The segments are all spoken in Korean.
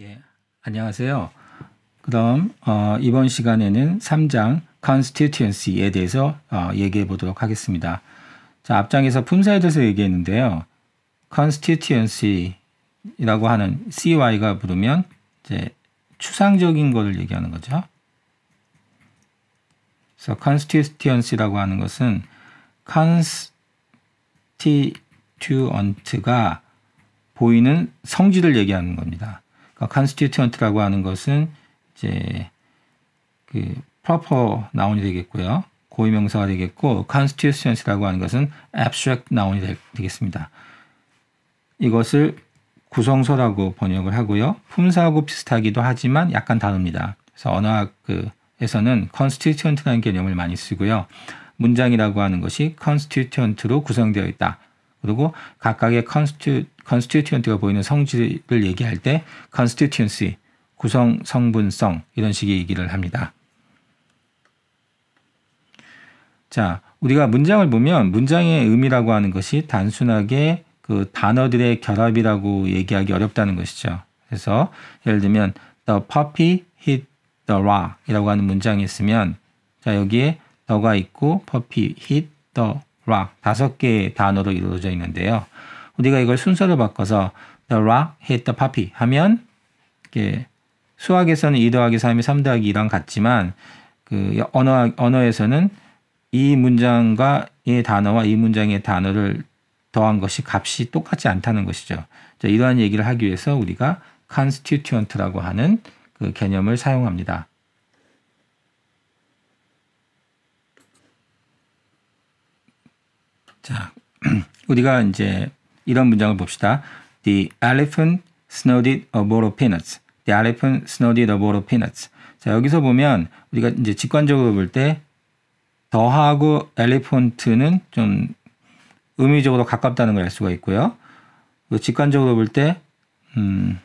예, 안녕하세요. 그럼 어, 이번 시간에는 3장 constituency에 대해서 어, 얘기해 보도록 하겠습니다. 자, 앞장에서 품사에 대해서 얘기했는데요. constituency라고 하는 CY가 부르면 이제 추상적인 것을 얘기하는 거죠. 그래서 constituency라고 하는 것은 constituent가 보이는 성질을 얘기하는 겁니다. 그러니까 constituent라고 하는 것은 이제 그 proper 나운이 되겠고요. 고유명사가 되겠고 constituency라고 하는 것은 abstract 나운이 되겠습니다. 이것을 구성소라고 번역을 하고요. 품사하고 비슷하기도 하지만 약간 다릅니다. 그래서 언어학에서는 constituent라는 개념을 많이 쓰고요. 문장이라고 하는 것이 constituent로 구성되어 있다. 그리고 각각의 constituent 가 보이는 성질을 얘기할 때 constituency, 구성 성분성 이런 식의 얘기를 합니다. 자, 우리가 문장을 보면 문장의 의미라고 하는 것이 단순하게 그 단어들의 결합이라고 얘기하기 어렵다는 것이죠. 그래서 예를 들면 the puppy hit the rock 이라고 하는 문장이 있으면 자, 여기에 the가 있고 puppy hit the rock 다섯 개의 단어로 이루어져 있는데요. 우리가 이걸 순서를 바꿔서 the rock hit the puppy 하면 이게 수학에서는 2 더하기 3이 3 더하기 2랑 같지만 그 언어 언어에서는 이 문장과 이 단어와 이 문장의 단어를 더한 것이 값이 똑같지 않다는 것이죠. 자, 이러한 얘기를 하기 위해서 우리가 constituent라고 하는 그 개념을 사용합니다. 자, 우리가 이제 이런 문장을 봅시다. The elephant snorted a bowl of peanuts. The elephant snorted a bowl of peanuts. 자, 여기서 보면 우리가 이제 직관적으로 볼 때 더하고 엘리펀트는 좀 의미적으로 가깝다는 걸 알 수가 있고요. 직관적으로 볼 때, 음,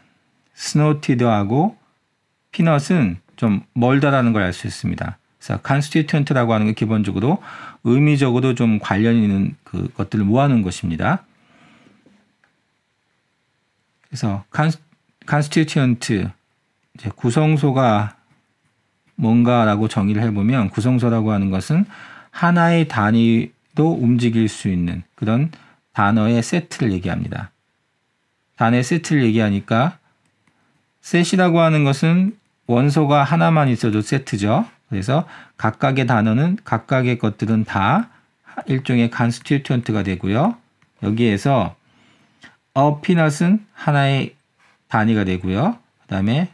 스노티드하고 피넛은 좀 멀다라는 걸 알 수 있습니다. 그래서 constituent라고 하는 게 기본적으로 의미적으로 좀 관련 있는 그 것들을 모아놓은 것입니다. 그래서 이제 구성소가 뭔가라고 정의를 해보면 구성소라고 하는 것은 하나의 단위도 움직일 수 있는 그런 단어의 세트를 얘기합니다. 단어의 세트를 얘기하니까 셋이라고 하는 것은 원소가 하나만 있어도 세트죠. 그래서 각각의 단어는 각각의 것들은 다 일종의 constituent가 되고요. 여기에서 a peanut은 하나의 단위가 되고요. 그 다음에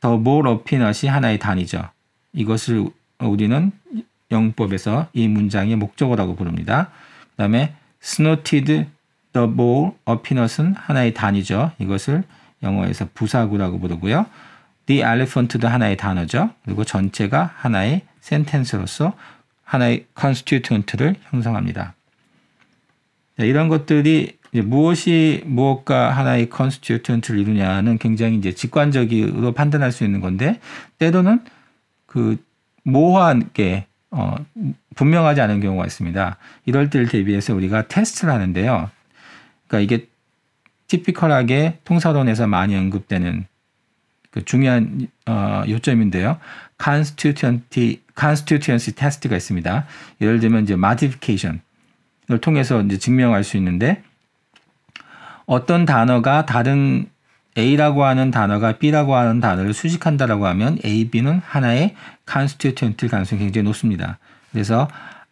bowl of peanut이 하나의 단위죠. 이것을 우리는 영법에서 이 문장의 목적어라고 부릅니다. 그 다음에 the bowl of peanut은 하나의 단위죠. 이것을 영어에서 부사구라고 부르고요. The elephant도 하나의 단어죠. 그리고 전체가 하나의 센텐스로서 하나의 constituent를 형성합니다. 이런 것들이 무엇이 무엇과 하나의 constituent를 이루냐는 굉장히 이제 직관적으로 판단할 수 있는 건데 때로는 그 모호하게 어, 분명하지 않은 경우가 있습니다. 이럴 때를 대비해서 우리가 테스트를 하는데요. 그러니까 이게 티피컬하게 통사론에서 많이 언급되는 그 중요한 어, 요점인데요. constituency, test가 있습니다. 예를 들면 이제 modification을 통해서 이제 증명할 수 있는데 어떤 단어가 다른 A라고 하는 단어가 B라고 하는 단어를 수식한다라고 하면 A, B는 하나의 constituent일 가능성이 굉장히 높습니다. 그래서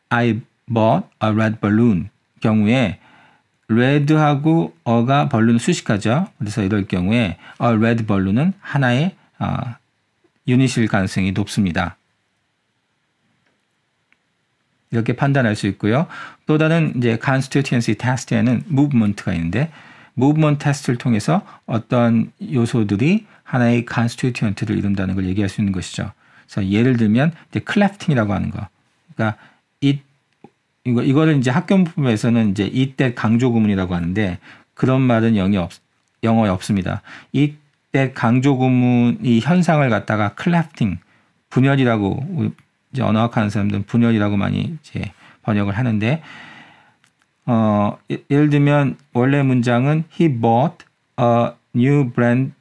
I bought a red balloon 경우에 red하고 어가 벌룬 수식하죠. 그래서 이럴 경우에 a red balloon은 하나의 어, 유닛일 가능성이 높습니다. 이렇게 판단할 수 있고요. 또 다른 이제 constituency test에는 movement가 있는데 movement test를 통해서 어떤 요소들이 하나의 constituent를 이룬다는 걸 얘기할 수 있는 것이죠. 그래서 예를 들면 이제 clefting이라고 하는 거. 그러니까 이 이거 이거를 이제 학교문법에서는 이제 it that 강조 구문이라고 하는데 그런 말은 영어 없 영어에 없습니다. it that 강조 구문이 현상을 갖다가 clefting 분열이라고 이제 언어학 하는 사람들은 분열이라고 많이 이제 번역을 하는데 어 예를 들면 원래 문장은 he bought a new brand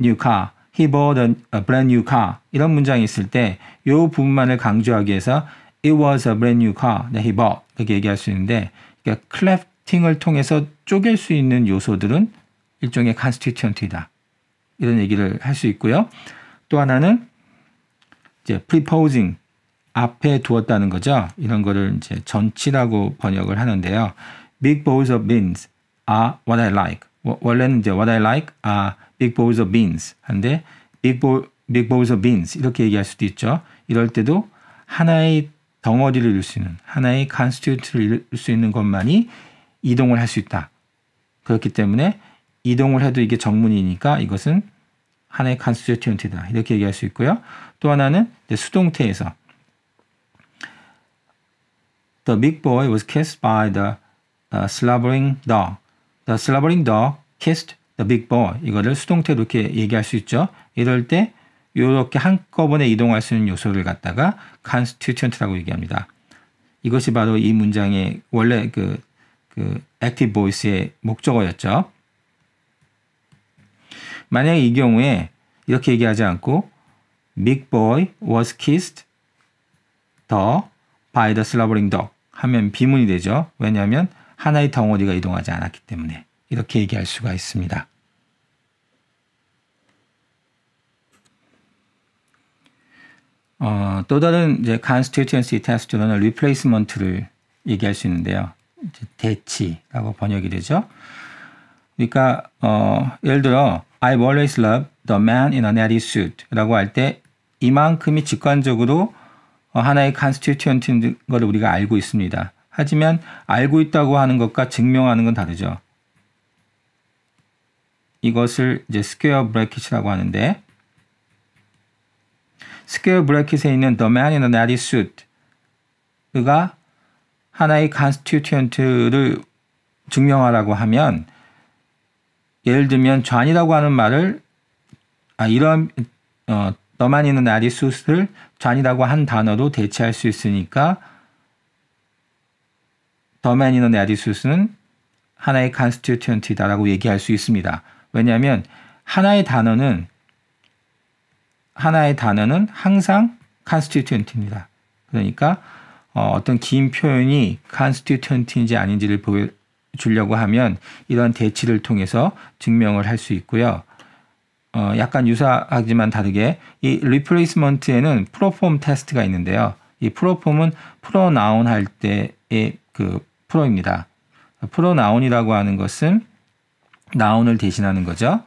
new car. He bought a, brand new car. 이런 문장이 있을 때 이 부분만을 강조하기 위해서 it was a brand new car that he bought. 이렇게 얘기할 수 있는데 그러니까 클래프팅을 통해서 쪼갤 수 있는 요소들은 일종의 constituent이다. 이런 얘기를 할 수 있고요. 또 하나는 이제 preposing 앞에 두었다는 거죠. 이런 거를 이제 전치라고 번역을 하는데요. Big bowls of beans are what I like. 원래는 이제 what I like are big bowls of beans. 한데 big bowl, big bowls of beans 이렇게 얘기할 수도 있죠. 이럴 때도 하나의 덩어리를 이룰 수 있는 하나의 constituent를 이룰 수 있는 것만이 이동을 할 수 있다. 그렇기 때문에 이동을 해도 이게 정문이니까 이것은 하나의 constituent이다. 이렇게 얘기할 수 있고요. 또 하나는 수동태에서 The big boy was kissed by the uh, slobbering dog. The slobbering dog kissed the big boy. 이거를 수동태로 이렇게 얘기할 수 있죠. 이럴 때 이렇게 한꺼번에 이동할 수 있는 요소를 갖다가 constituent라고 얘기합니다. 이것이 바로 이 문장의 원래 그, 그 active voice의 목적어였죠. 만약에 이 경우에 이렇게 얘기하지 않고 Big boy was kissed the by the slobbering dog 하면 비문이 되죠. 왜냐하면 하나의 덩어리가 이동하지 않았기 때문에 이렇게 얘기할 수가 있습니다. 어, 또 다른 이제 constituency test로는 replacement를 얘기할 수 있는데요. 대치라고 번역이 되죠. 그러니까 어, 예를 들어 I've always loved the man in a natty suit라고 할 때 이만큼이 직관적으로 하나의 constituent인 걸 우리가 알고 있습니다. 하지만 알고 있다고 하는 것과 증명하는 건 다르죠. 이것을 이제 square bracket이라고 하는데 square bracket에 있는 the man in a natty suit가 하나의 constituent를 증명하라고 하면 예를 들면 좌이라고 하는 말을 아 이런 어 너만 있는 아리수스를 좌이라고 한 단어로 대체할 수 있으니까 더만 있는 아리수스는 하나의 constituent이다라고 얘기할 수 있습니다. 왜냐하면 하나의 단어는 하나의 단어는 항상 constituent입니다. 그러니까 어, 어떤 긴 표현이 constituent인지 아닌지를 주려고 하면 이런 대치를 통해서 증명을 할 수 있고요. 어, 약간 유사하지만 다르게 이 replacement에는 프로폼 테스트가 있는데요. 이 프로폼은 프로나운 할 때의 그 프로입니다. 프로나운이라고 하는 것은 나운을 대신하는 거죠.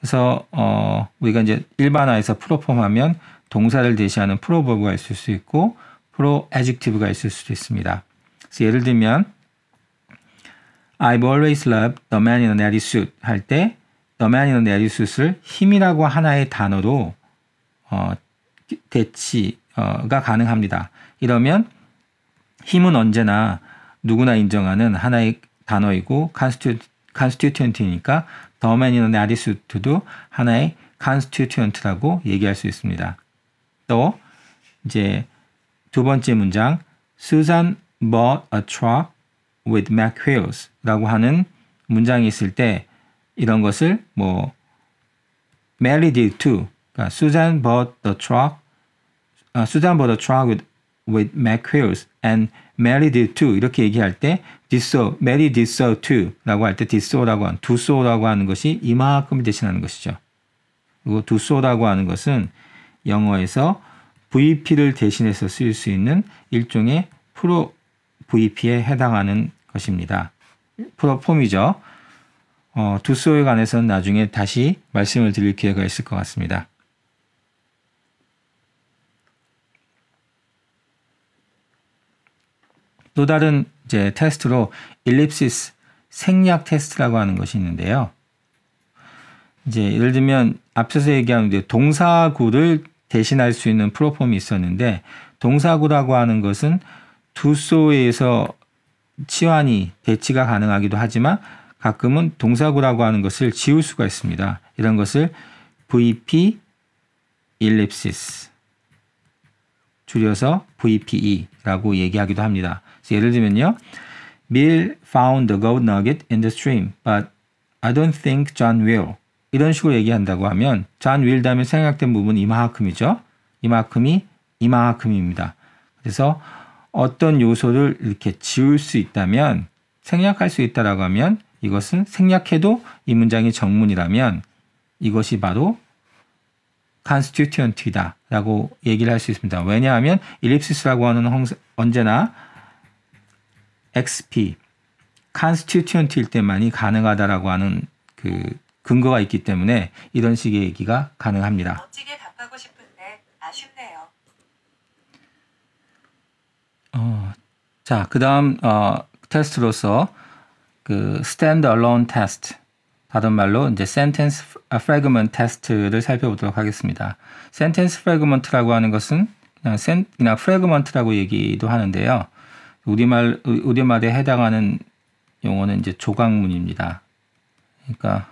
그래서 어, 우리가 이제 일반화해서 프로폼 하면 동사를 대신하는 프로버브가 있을 수 있고 에직티브가 있을 수도 있습니다. 그래서 예를 들면 I've always loved the man in a natty suit 할때 natty suit을 힘이라고 하나의 단어로 어, 대치가 가능합니다. 이러면 힘은 언제나 누구나 인정하는 하나의 단어이고 a natty suit도 하나의 constituent라고 얘기할 수 있습니다. 또 이제 두 번째 문장 Susan bought a truck with Mac wheels라고 하는 문장이 있을 때 이런 것을 뭐 Mary did too. 그러니까 Susan bought the truck. Uh, Susan bought a truck with with wheels and Mary did too. 이렇게 얘기할 때 did so, Mary did so too라고 할 때 did so라고 한 do so라고 하는 것이 이만큼 대신하는 것이죠. 그리고 do so라고 하는 것은 영어에서 VP를 대신해서 쓰일 수 있는 일종의 프로 VP에 해당하는 것입니다. 프로폼이죠. 어, 두소에 관해서는 나중에 다시 말씀을 드릴 기회가 있을 것 같습니다. 또 다른 이제 테스트로 일립시스 생략 테스트라고 하는 것이 있는데요. 이제 예를 들면 앞서서 얘기한 동사구를 대신할 수 있는 프로폼이 있었는데 동사구라고 하는 것은 두소에서 치환이 대치가 가능하기도 하지만 가끔은 동사구라고 하는 것을 지울 수가 있습니다. 이런 것을 VP ellipsis 줄여서 VPE라고 얘기하기도 합니다. 예를 들면요. Bill found the gold nugget in the stream, but I don't think John will. 이런 식으로 얘기한다고 하면 John will 다음에 생략된 부분 이만큼이죠. 이만큼이 이만큼입니다. 그래서 어떤 요소를 이렇게 지울 수 있다면 생략할 수 있다라고 하면 이것은 생략해도 이 문장이 정문이라면 이것이 바로 constituent이다 라고 얘기를 할 수 있습니다. 왜냐하면 일립시스라고 하는 언제나 XP constituent일 때만이 가능하다라고 하는 그 근거가 있기 때문에 이런 식의 얘기가 가능합니다. 멋지게 답하고 싶은데 아쉽네요. 어, 자, 그 다음 어, 테스트로서 그 stand alone test 다른 말로 이제 sentence fragment test를 살펴보도록 하겠습니다. sentence fragment라고 하는 것은 그냥 sen, 그냥 fragment라고 얘기도 하는데요. 우리말 우리말에 해당하는 용어는 이제 조각문입니다. 그러니까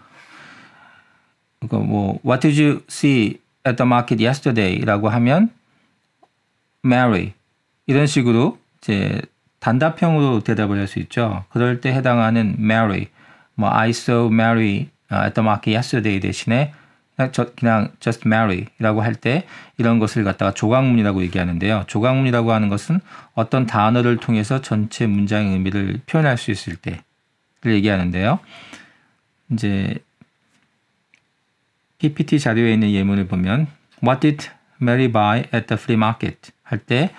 그러니까 뭐 What did you see at the market yesterday라고 하면 Mary 이런 식으로 이제 단답형으로 대답을 할 수 있죠. 그럴 때 해당하는 Mary, 뭐 I saw Mary at the market yesterday 대신에 그냥 just Mary라고 할 때 이런 것을 갖다가 조각문이라고 얘기하는데요. 조각문이라고 하는 것은 어떤 단어를 통해서 전체 문장의 의미를 표현할 수 있을 때를 얘기하는데요. 이제 PPT 자료에 있는 예문을 보면 What did Mary buy at the flea market? 할 때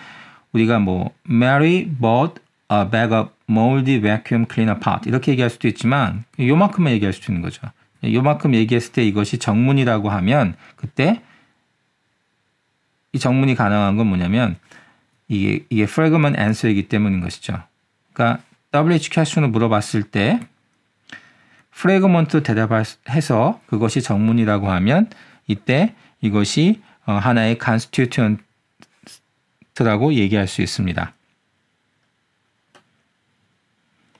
우리가 뭐 Mary bought a bag of moldy vacuum cleaner part 이렇게 얘기할 수도 있지만 요만큼만 얘기할 수도 있는 거죠. 요만큼 얘기했을 때 이것이 정문이라고 하면 그때 이 정문이 가능한 건 뭐냐면 이게 이게 fragment answer이기 때문인 것이죠. 그러니까 WH 퀘스천을 물어봤을 때 fragment 대답해서 그것이 정문이라고 하면 이때 이것이 어, 하나의 constituent 라고 얘기할 수 있습니다.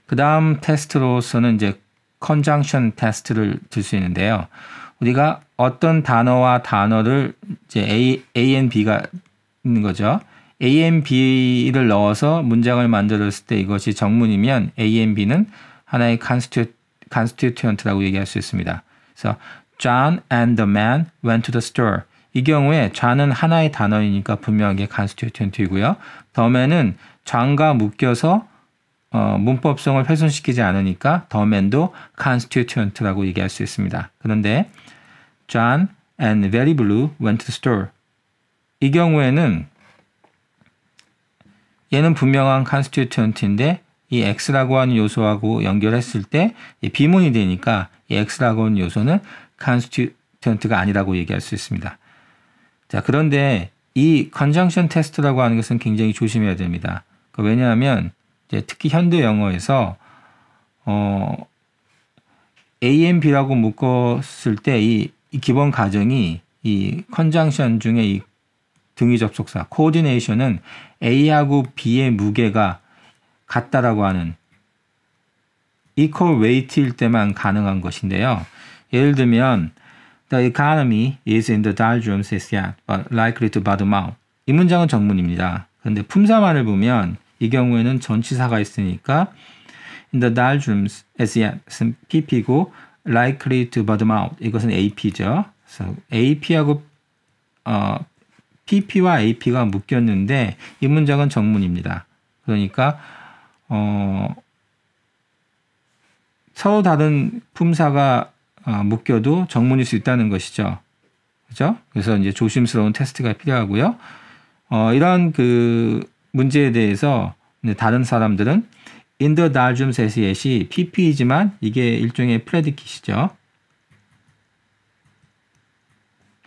그 다음 테스트로서는 이제 conjunction 테스트를 들 수 있는데요. 우리가 어떤 단어와 단어를 이제 A, A and B가 있는 거죠. A and B를 넣어서 문장을 만들었을 때 이것이 정문이면 A and B는 하나의 constituent constituent라고 얘기할 수 있습니다. 그래서 John and the man went to the store. 이 경우에 John은 하나의 단어이니까 분명하게 the man은 John과 묶여서 어, 문법성을 훼손시키지 않으니까 man도 constituent라고 얘기할 수 있습니다. 그런데 John and Very Blue went to the store. 이 경우에는 얘는 분명한 constituent인데 이 x라고 하는 요소하고 연결했을 때 비문이 되니까 이 x라고 하는 요소는 constituent가 아니라고 얘기할 수 있습니다. 자, 그런데 이 conjunction test라고 하는 것은 굉장히 조심해야 됩니다. 그 왜냐하면 특히 현대 영어에서 어 A and B라고 묶었을 때이 기본 가정이 이 conjunction 중에 이 등위 접속사 coordination은 A하고 B의 무게가 같다라고 하는 equal weight일 때만 가능한 것인데요. 예를 들면 The economy is in the doldrums as yet, but likely to bottom out. 이 문장은 정문입니다. 그런데 품사만을 보면 이 경우에는 전치사가 있으니까 in the doldrums as yet은 pp고 likely to bottom out 이것은 ap죠. 그래서 ap하고 어, pp와 ap가 묶였는데 이 문장은 정문입니다. 그러니까 어, 서로 다른 품사가 어, 묶여도 정문일 수 있다는 것이죠. 그죠? 그래서 이제 조심스러운 테스트가 필요하고요. 어, 이런 그 문제에 대해서 다른 사람들은 the doldrums as yet이 pp이지만 이게 일종의 프레디킷이죠.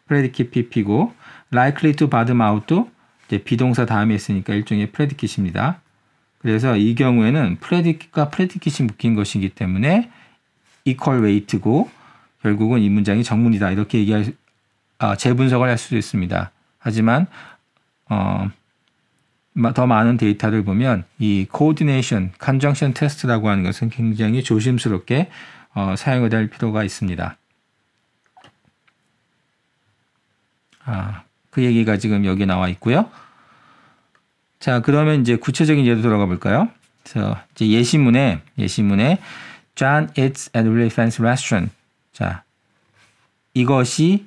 프레디킷 pp고 likely to bottom out도 이제 be동사 다음에 있으니까 일종의 predicate입니다. 그래서 이 경우에는 predicate과 predicate이 묶인 것이기 때문에 equal weight고 결국은 이 문장이 정문이다 이렇게 얘기할 아, 재분석을 할 수도 있습니다. 하지만 어, 더 많은 데이터를 보면 이 coordination, conjunction test라고 하는 것은 굉장히 조심스럽게 어, 사용을 할 필요가 있습니다. 아, 그 얘기가 지금 여기 나와 있고요. 자, 그러면 이제 구체적인 예로 들어가 볼까요? 그래서 예시문에 예시문에 John eats at really fancy restaurant. 자, 이것이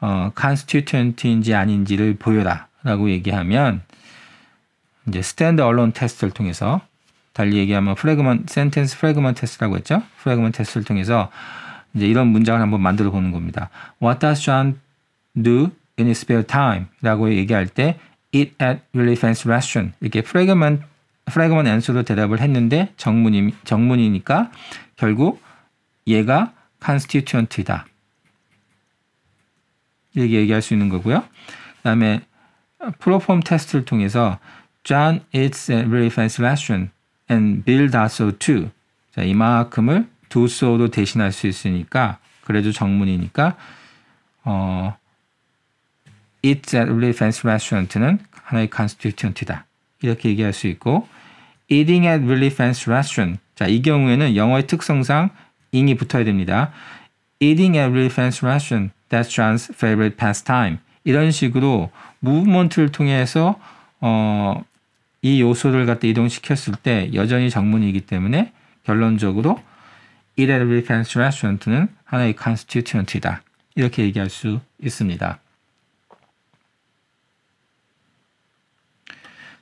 어, constituent인지 아닌지를 보여라라고 얘기하면 이제 stand alone 테스트를 통해서 달리 얘기하면 fragment sentence fragment 테스트라고 했죠. fragment 테스트를 통해서 이제 이런 문장을 한번 만들어 보는 겁니다. What does John do in his spare time? 라고 얘기할 때 eat at really fancy restaurant 이렇게 프레그먼 프레그먼 앤서로 대답을 했는데 정문이 정문이니까 결국 얘가 constituent이다. 이렇게 얘기할 수 있는 거고요. 그다음에 프로폼 테스트를 통해서 John eats at really fancy restaurant and Bill does so too. 자, 이만큼을 do so로 대신할 수 있으니까 그래도 정문이니까 어 eats at really fancy restaurant는 하나의 constituent이다. 이렇게 얘기할 수 있고 eating at really fancy restaurant. 자, 이 경우에는 영어의 특성상 ing이 붙어야 됩니다. eating at really fancy restaurant. That's John's favorite pastime. 이런 식으로 무브먼트를 통해서 어, 이 요소를 갖다 이동시켰을 때 여전히 정문이기 때문에 결론적으로 eat at really fancy restaurant는 하나의 constituent이다. 이렇게 얘기할 수 있습니다.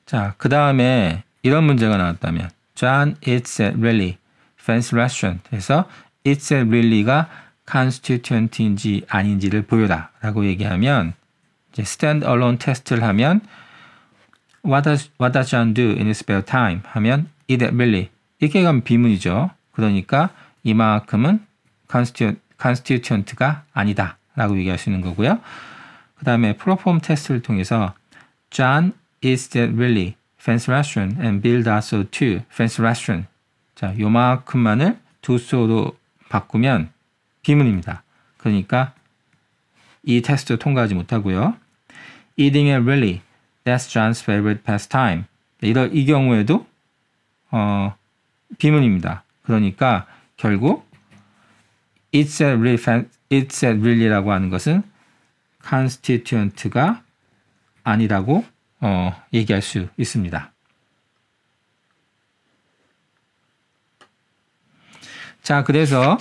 자, 그 다음에 이런 문제가 나왔다면 John eats at really fancy restaurant 해서 eats at really가 constituent인지 아닌지를 보여라 라고 얘기하면 이제 stand alone 테스트를 하면 what does, what does John do in his spare time 하면 at really 이렇게 가면 비문이죠. 그러니까 이만큼은 constituent, constituent가 아니다 라고 얘기할 수 있는 거고요. 그 다음에 프로폼 테스트를 통해서 John is that really fancy restaurant and Bill does so too fancy restaurant 자 요만큼만을 so로 바꾸면 비문입니다. 그러니까 이 테스트 통과하지 못하고요. Eating at really that's John's favorite pastime 이런 이 경우에도 어, 비문입니다. 그러니까 결국 it's a really it's a really라고 하는 것은 constituent가 아니라고 어, 얘기할 수 있습니다. 자, 그래서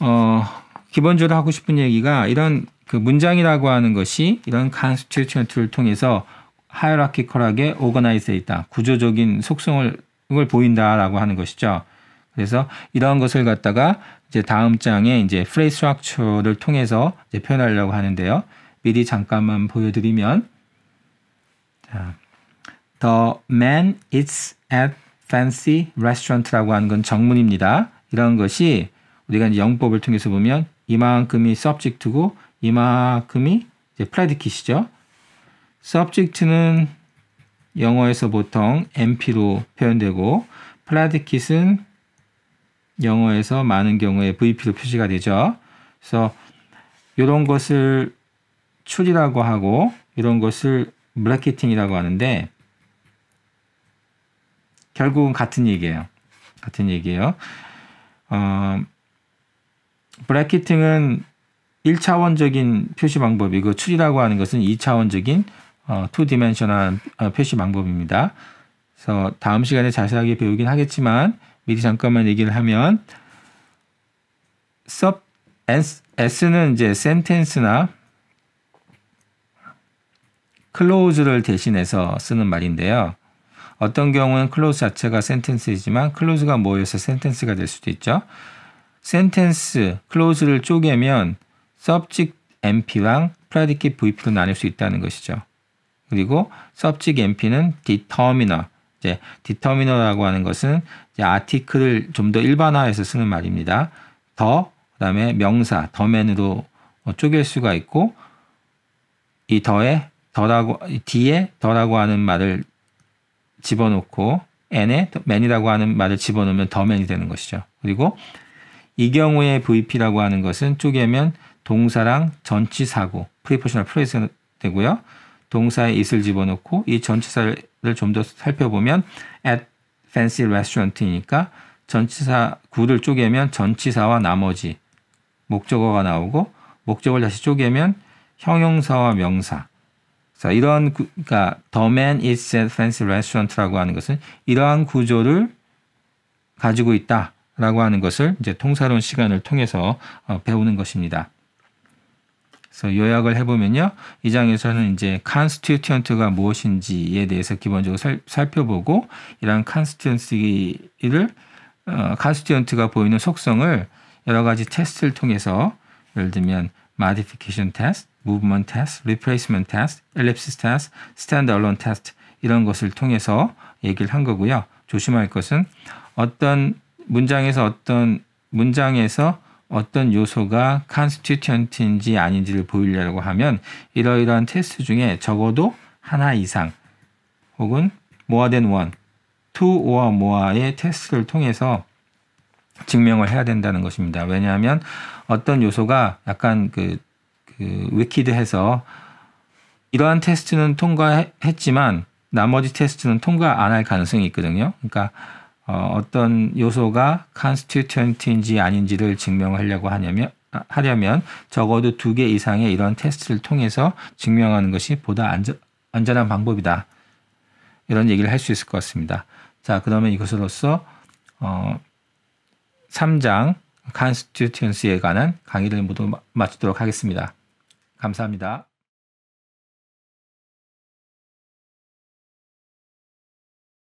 어, 기본적으로 하고 싶은 얘기가 이런 그 문장이라고 하는 것이 이런 constituent를 통해서 hierarchical하게 organize돼 있다. 구조적인 속성을 을 보인다라고 하는 것이죠. 그래서 이런 것을 갖다가 이제 다음 장에 이제 phrase structure를 통해서 이제 표현하려고 하는데요. 미리 잠깐만 보여드리면 자, The man eats at fancy restaurant라고 하는 건 정문입니다. 이런 것이 우리가 이제 영법을 통해서 보면 이만큼이 subject고 이만큼이 이제 predicat이죠. subject는 영어에서 보통 MP로 표현되고 predicat은 영어에서 많은 경우에 VP로 표시가 되죠. 그래서 이런 것을 출이라고 하고 이런 것을 bracketing이라고 하는데 결국은 같은 얘기예요. 같은 얘기예요. 어, bracketing은 1차원적인 표시 방법이고 tree라고 하는 것은 2차원적인 어, two dimensional 어, 표시 방법입니다. 그래서 다음 시간에 자세하게 배우긴 하겠지만 미리 잠깐만 얘기를 하면 sub s는 이제 sentence나 clause를 대신해서 쓰는 말인데요. 어떤 경우는 clause 자체가 sentence이지만 clause가 모여서 sentence가 될 수도 있죠. 센텐스, 클로즈를 쪼개면 subject MP랑 predicate VP로 나눌 수 있다는 것이죠. 그리고 subject NP는 determiner, 이제 determiner라고 하는 것은 이제 article을 좀 더 일반화해서 쓰는 말입니다. the, 그다음에 명사, the man으로 쪼갤 수가 있고 이 더에 더라고 뒤에 더라고 하는 말을 집어넣고 n에 man이라고 하는 말을 집어넣으면 the man이 되는 것이죠. 그리고 이 경우에 VP라고 하는 것은 쪼개면 동사랑 전치사고 prepositional phrase 되고요. 동사에 eat을 집어넣고 이 전치사를 좀 더 살펴보면 at fancy restaurant이니까 전치사 구를 쪼개면 전치사와 나머지 목적어가 나오고 목적을 다시 쪼개면 형용사와 명사 자, 이런 구, 그러니까 the man is at fancy restaurant라고 하는 것은 이러한 구조를 가지고 있다라고 하는 것을 이제 통사론 시간을 통해서 어, 배우는 것입니다. 그래서 요약을 해보면요. 이 장에서는 이제 constituent가 무엇인지에 대해서 기본적으로 살, 살펴보고 이러한 constituency를 어, constituent가 보이는 속성을 여러 가지 테스트를 통해서 예를 들면 modification test, movement test, replacement test, ellipsis test, standalone test 이런 것을 통해서 얘기를 한 거고요. 조심할 것은 어떤 문장에서 어떤 문장에서 어떤 요소가 constituent인지 아닌지를 보이려고 하면 이러이러한 테스트 중에 적어도 하나 이상 혹은 more than one, two or more의 테스트를 통해서 증명을 해야 된다는 것입니다. 왜냐하면 어떤 요소가 약간 그, 그 위키드해서 이러한 테스트는 통과했지만 나머지 테스트는 통과 안 할 가능성이 있거든요. 그러니까 어, 어떤 요소가 constituent인지 아닌지를 증명하려고 하냐면 하려면 적어도 두 개 이상의 이런 테스트를 통해서 증명하는 것이 보다 안전, 안전한 방법이다. 이런 얘기를 할 수 있을 것 같습니다. 자, 그러면 이것으로서 어, 3장 constituency에 관한 강의를 모두 마치도록 하겠습니다. 감사합니다.